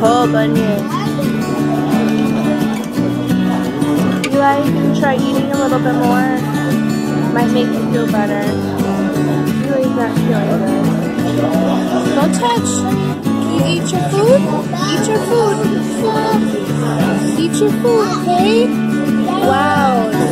Bunyan's. Eli, you can try eating a little bit more. Might make you feel better. Really not feeling good. Don't touch. Can you eat your food? Eat your food. Eat your food, okay? Wow.